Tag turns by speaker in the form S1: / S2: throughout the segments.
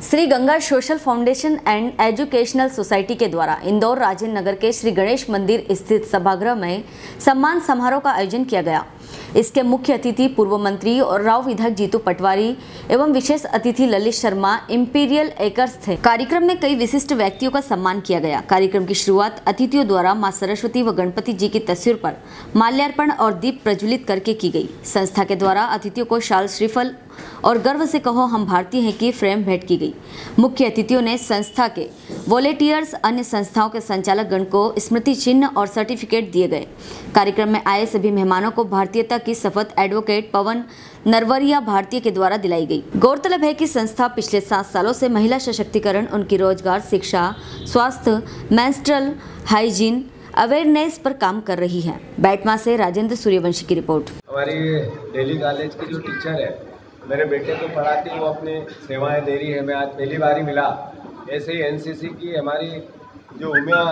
S1: Shri Ganga social foundation and educational society के द्वारा इंदौर राजेंद्र नगर के श्री गणेश मंदिर स्थित सभागृह में सम्मान समारोह का आयोजन किया गया। इसके मुख्य अतिथि पूर्व मंत्री और राव विधायक जीतू पटवारी एवं विशेष अतिथि ललित शर्मा, इंपीरियल एकर्स थे। कार्यक्रम में कई विशिष्ट व्यक्तियों का सम्मान किया गया। कार्यक्रम की शुरुआत अतिथियों द्वारा माँ सरस्वती व गणपति जी की तस्वीर पर माल्यार्पण और दीप प्रज्वलित करके की गई। संस्था के द्वारा अतिथियों को शाल, श्रीफल और गर्व से कहो, हम भारतीय हैं की फ्रेम भेंट की गई। मुख्य अतिथियों ने संस्था के वॉलेंटियर्स, अन्य संस्थाओं के संचालक गण को स्मृति चिन्ह और सर्टिफिकेट दिए गए। कार्यक्रम में आए सभी मेहमानों को भारतीयता की शपथ एडवोकेट पवन नरवरिया भारतीय के द्वारा दिलाई गई। गौरतलब है कि संस्था पिछले सात सालों से महिला सशक्तिकरण, उनकी रोज़गार, शिक्षा, स्वास्थ्य, मेंस्ट्रल हाइजीन, अवेयरनेस पर काम कर रही है। बैटमा से राजेंद्र सूर्यवंशी की रिपोर्ट।
S2: हमारी डेली कॉलेज की जो टीचर है मेरे बेटे को पढ़ाती है वो अपनी सेवाएँ दे रही है। मैं आज पहली बार ही मिला। ऐसे ही एनसीसी की हमारी जो उमिया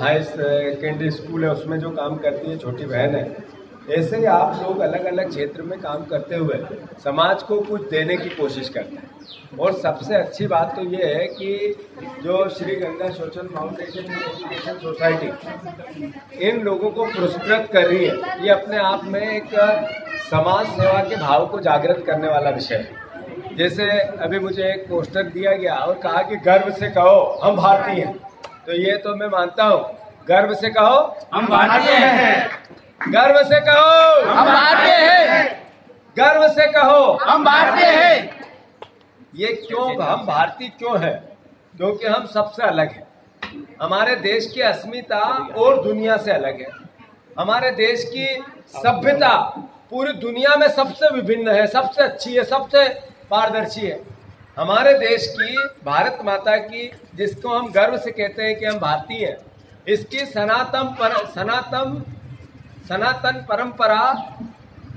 S2: हाई सेकेंडरी स्कूल है, उसमें जो काम करती है, छोटी बहन है। ऐसे ही आप लोग अलग अलग क्षेत्र में काम करते हुए समाज को कुछ देने की कोशिश करते हैं। और सबसे अच्छी बात तो ये है कि जो Shri Ganga social foundation education society इन लोगों को पुरस्कृत कर रही है। ये अपने आप में एक समाज सेवा के भाव को जागृत करने वाला विषय है। जैसे अभी मुझे एक पोस्टर दिया गया और कहा कि गर्व से कहो हम भारतीय हैं। तो ये तो मैं मानता हूँ गर्व से कहो
S3: हम भारतीय हैं।
S2: गर्व से कहो
S3: हम भारतीय हैं।
S2: गर्व से कहो
S3: हम भारतीय हैं।
S2: ये क्यों हम भारतीय क्यों है? क्योंकि हम सबसे अलग हैं। हमारे देश की अस्मिता और दुनिया से अलग है। हमारे देश की सभ्यता पूरी दुनिया में सबसे विभिन्न है, सबसे अच्छी है, सबसे पारदर्शी है। हमारे देश की, भारत माता की, जिसको हम गर्व से कहते हैं कि हम भारतीय हैं, इसकी सनातन पर, सनातन सनातन परंपरा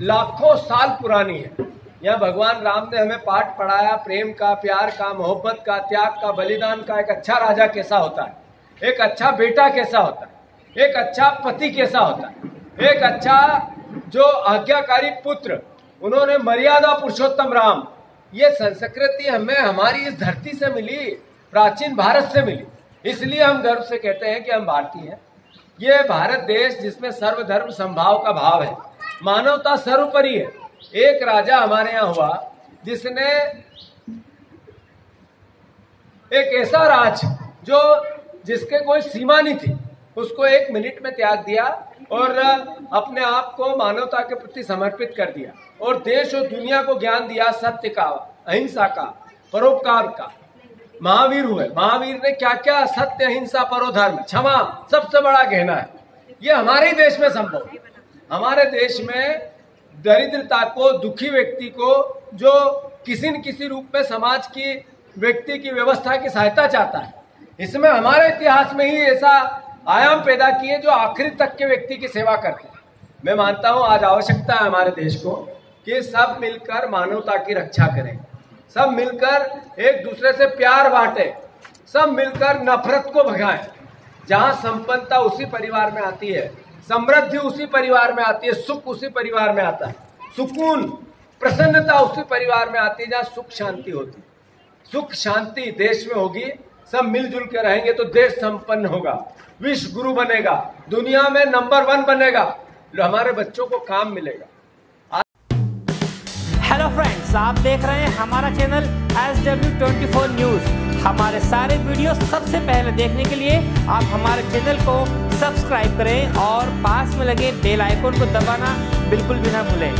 S2: लाखों साल पुरानी है। यह भगवान राम ने हमें पाठ पढ़ाया, प्रेम का, प्यार का, मोहब्बत का, त्याग का, बलिदान का, एक अच्छा राजा कैसा होता है? एक अच्छा बेटा कैसा होता है? एक अच्छा पति कैसा होता है? एक अच्छा जो आज्ञाकारी पुत्र, उन्होंने मर्यादा पुरुषोत्तम राम, ये संस्कृति हमें हमारी इस धरती से मिली, प्राचीन भारत से मिली। इसलिए हम गर्व से कहते हैं कि हम भारतीय हैं। ये भारत देश जिसमें सर्वधर्म संभाव का भाव है, मानवता सर्वोपरि है। एक राजा हमारे यहाँ हुआ, जिसने एक ऐसा राज जो जिसके कोई सीमा नहीं थी, उसको एक मिनट में त्याग दिया और अपने आप को मानवता के प्रति समर्पित कर दिया। और देश और दुनिया को ज्ञान दिया सत्य का, अहिंसा का, परोपकार का। महावीर हुए। महावीर ने क्या क्या सत्य, अहिंसा, परोधर्म, क्षमा, सबसे बड़ा गहना है। ये हमारे देश में संभव हमारे देश में दरिद्रता को, दुखी व्यक्ति को, जो किसी न किसी रूप में समाज की, व्यक्ति की व्यवस्था की सहायता चाहता है। इसमें हमारे इतिहास में ही ऐसा आयाम पैदा किए जो आखिरी तक के व्यक्ति की सेवा करते हैं। मैं मानता हूँ आज आवश्यकता है हमारे देश को कि सब मिलकर मानवता की रक्षा करें। सब मिलकर एक दूसरे से प्यार बांटे। सब मिलकर नफरत को भगाएँ। जहाँ संपन्नता उसी परिवार में आती है, समृद्धि उसी परिवार में आती है, सुख उसी परिवार में आता है। सुकून, प्रसन्नता उसी परिवार में आती है जहाँ सुख शांति होती है। सुख शांति देश में होगी सब मिलजुल के रहेंगे तो देश संपन्न होगा। विश्व गुरु बनेगा। दुनिया में नंबर वन बनेगा। हमारे बच्चों को काम मिलेगा।
S4: हेलो फ्रेंड्स आप देख रहे हैं हमारा channel S W twenty four news हमारे सारे वीडियो सबसे पहले देखने के लिए आप हमारे चैनल को सब्सक्राइब करें और पास में लगे बेल आइकोन को दबाना बिल्कुल भी ना भूलें।